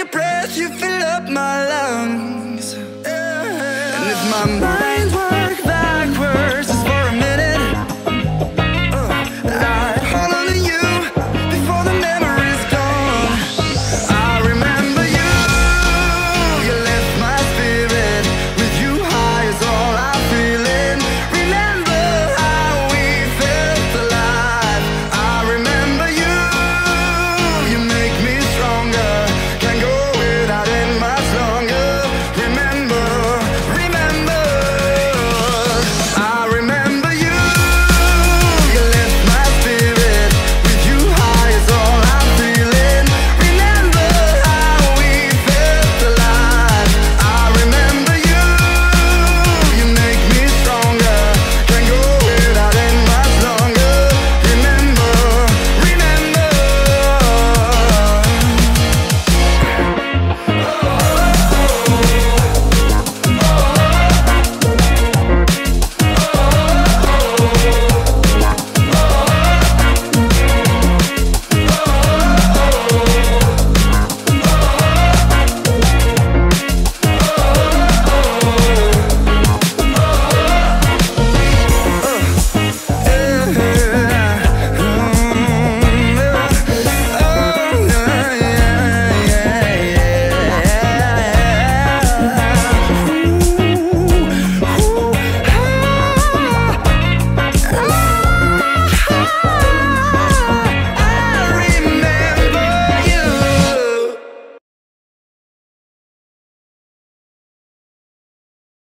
your breath, you fill up my lungs. Yeah. And if my mind's